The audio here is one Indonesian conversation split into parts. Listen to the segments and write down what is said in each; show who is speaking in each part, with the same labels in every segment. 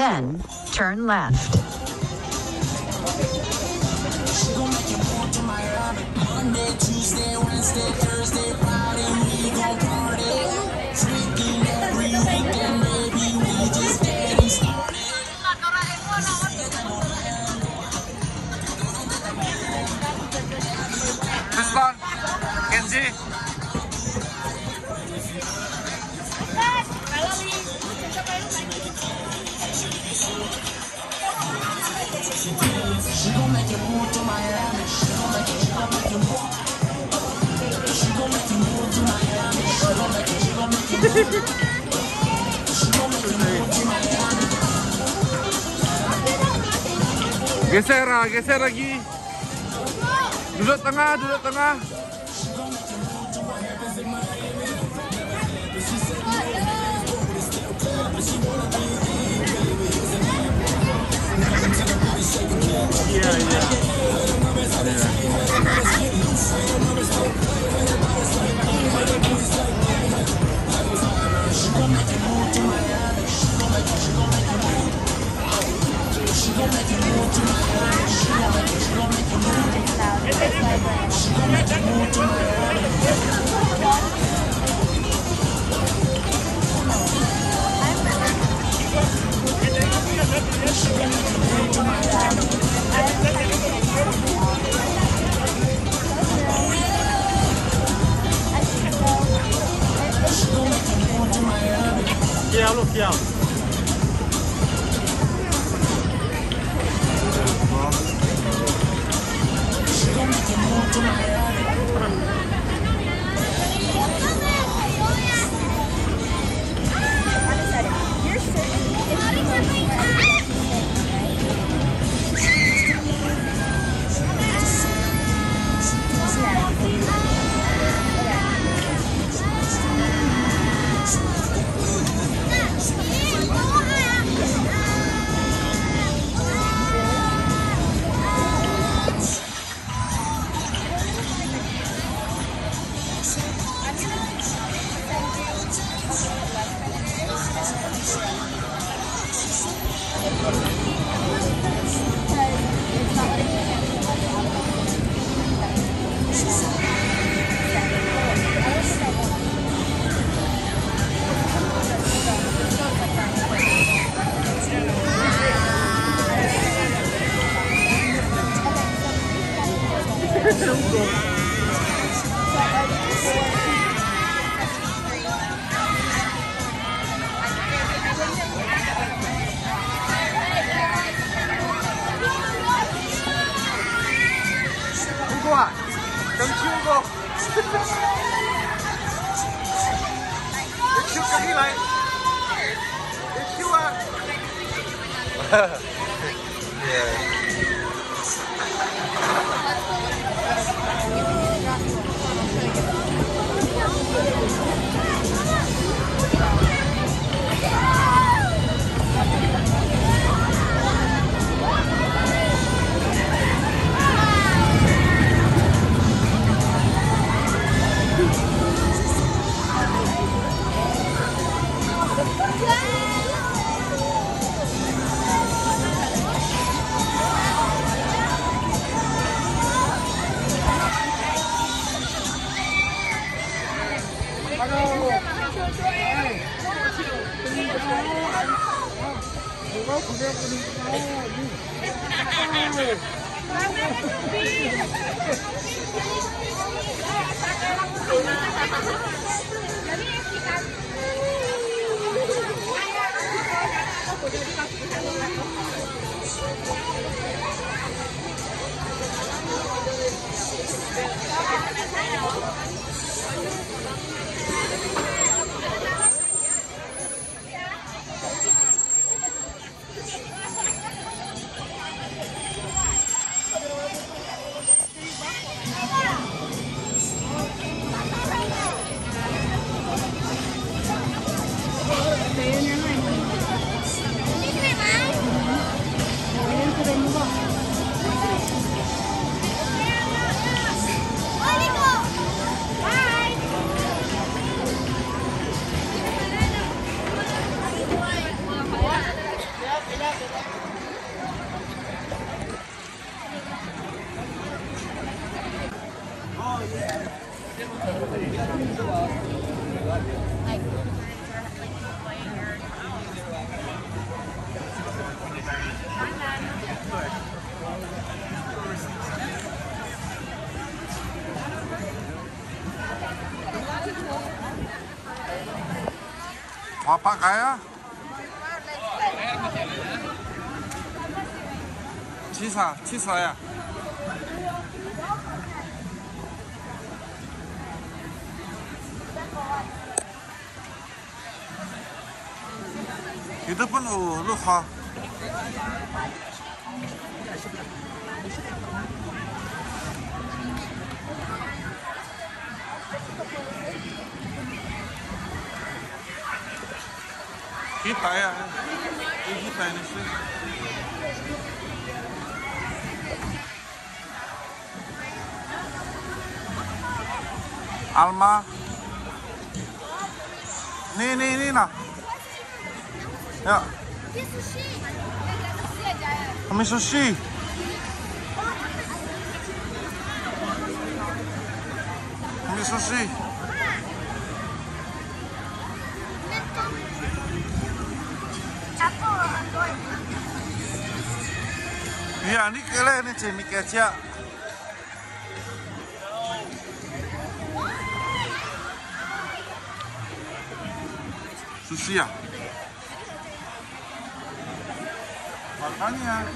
Speaker 1: Then turn left.
Speaker 2: Geser, geser lagi. Duduk tengah, duduk tengah. 中了。What? You yeah. Wow. 啊，拍开
Speaker 3: 啊！七十，七十呀。Itu pun uh, lu ha. Kita ya. Kita ini sih. Alma. Nih, nih, nih, nah. Ya, kami sushi. Kami sushi. Iya, ini kele ini 是谁啊？我看
Speaker 4: 见了。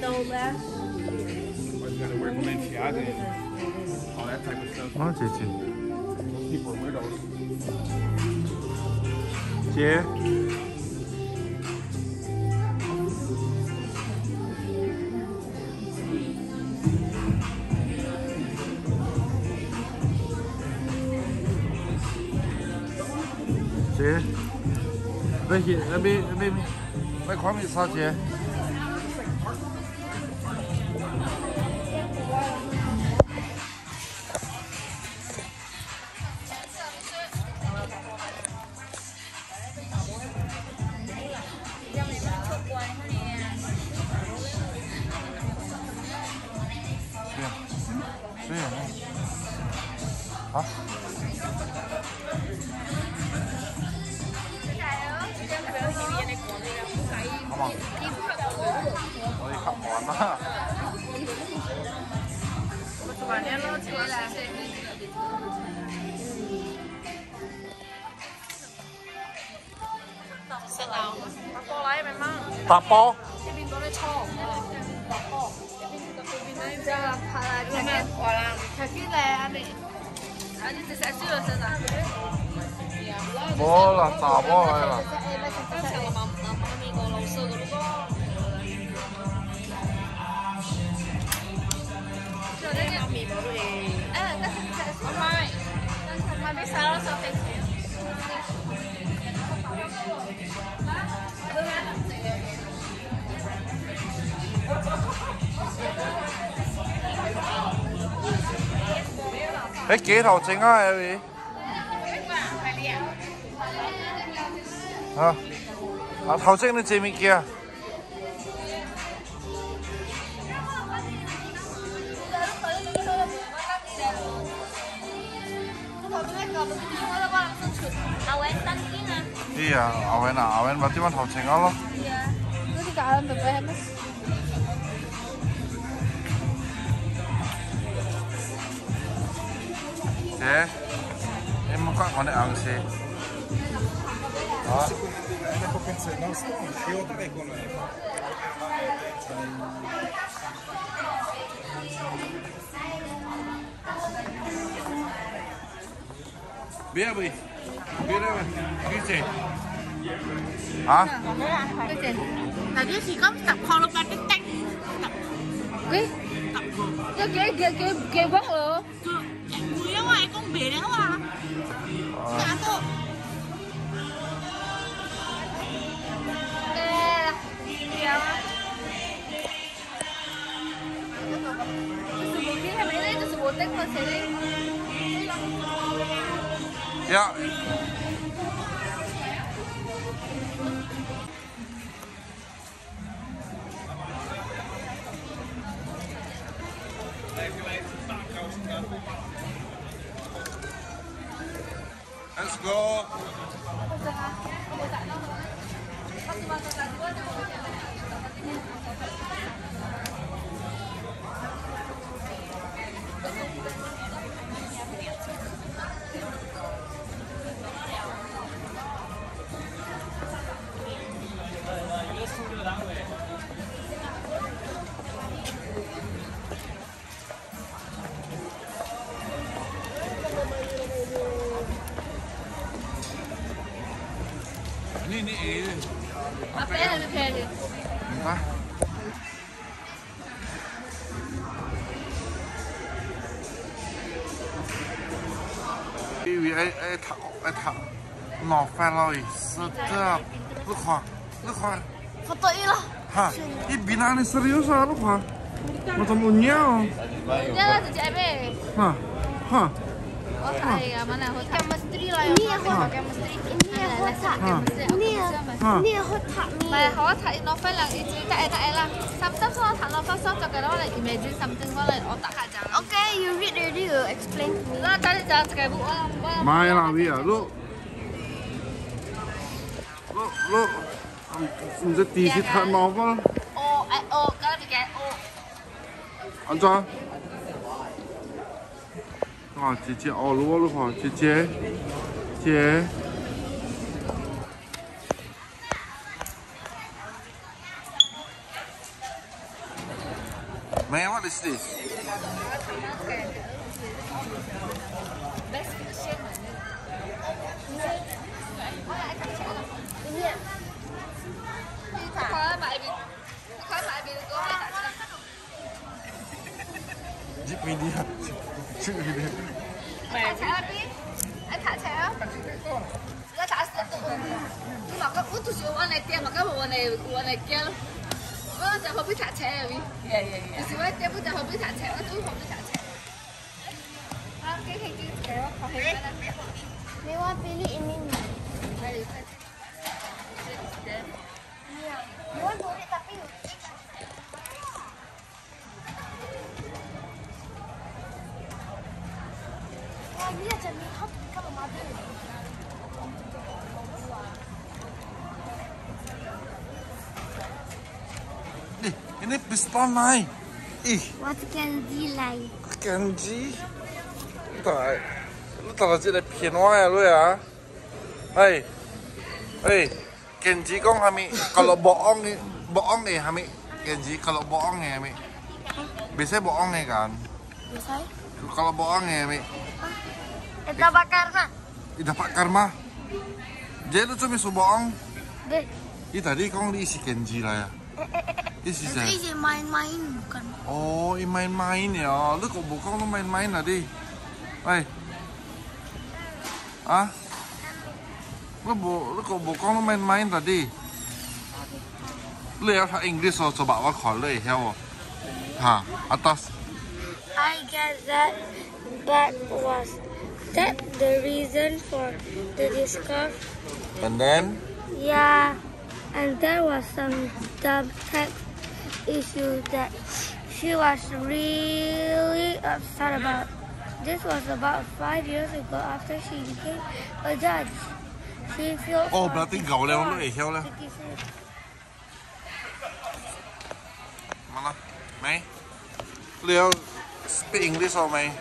Speaker 2: Dola. Everybody's got to wear Balenciaga and all that type of stuff.
Speaker 3: Aren't you?
Speaker 2: People are weirdos.
Speaker 4: Yeah. Baby, baby。 ม่งโอ้ยขับหอนมากตาโปอ Bola, tá, bola, ela. 哎，几头
Speaker 3: 正啊，阿伟！啊，啊，头正你做咩嘅？iya awen awen berarti mah
Speaker 4: tahu cengal
Speaker 3: loh. Iya. Itu di alam bebeh ya, mas?
Speaker 2: Deh ini muka konek angsi Oh. Bebe.
Speaker 3: biết đấy cái gì? Hả?
Speaker 4: Cái gì là cái gì có tập kho lúc ta cái canh. Tập cái tập cái cái cái cái cái bớt rồi. Cái mũi ở ngoài con bé đấy à cả tổ
Speaker 3: Yeah. Let's go. Sợ đó lúc hoa lúc hoa
Speaker 4: Foto ini lah.
Speaker 3: ha ini binaan serius ah lúc hoa macam unyao
Speaker 4: Dia lah sejak apa?
Speaker 3: ha ha
Speaker 4: Oh, saya mana hotel?
Speaker 5: chemistry lah yang
Speaker 4: pakai mesti.
Speaker 5: Ini aku tak.
Speaker 3: ha
Speaker 5: Ni
Speaker 3: ha
Speaker 5: ni aku tak ni.
Speaker 4: Mà họ thấy novel sometimes imagine something hạ chẳng.
Speaker 5: Okay, you read already. You explain to me.
Speaker 4: Là ta đi chờ cái bộ là
Speaker 3: mai là vì à 你这底是太毛吧
Speaker 4: 哦哎哦搞才不哦
Speaker 3: 安装哇姐姐哦落了话姐姐姐
Speaker 4: 没我
Speaker 5: 的事 ini
Speaker 3: ini naik.
Speaker 5: Be like?
Speaker 3: Kenji. Tak, lu tak lagi ada pian wai lu ya. Hei, hei, Kenji kong kami kalau bohong bohong ni kami Kenji kalau bohong ni kami. Biasanya bohong ni kan.
Speaker 5: Selesai.
Speaker 3: Kalau bohong ni kami,
Speaker 5: Kita bakar nak.
Speaker 3: ih dapat karma. Jadi lu cuma bohong.
Speaker 5: Deh,
Speaker 3: tadi kong diisi Kenji lah ya. Saya.
Speaker 5: ini main-main bukan.
Speaker 3: Oh, ini main-main ya. Lu kok bokong lu main-main tadi? Hei. Ah? Lu bo, lu kok bokong lu main-main tadi? Lu ya Inggris oh, coba wa khol lu ya wo. Ha, atas.
Speaker 5: I guess that that was that the reason for the discovery.
Speaker 3: And then
Speaker 5: Yeah, and there was some dumb tech issue that she was really upset about. This was about five years ago after she became a judge. She feels
Speaker 3: Oh, berarti gaul lu lu ya lah. Mana? Lu ya speak English oh Mei?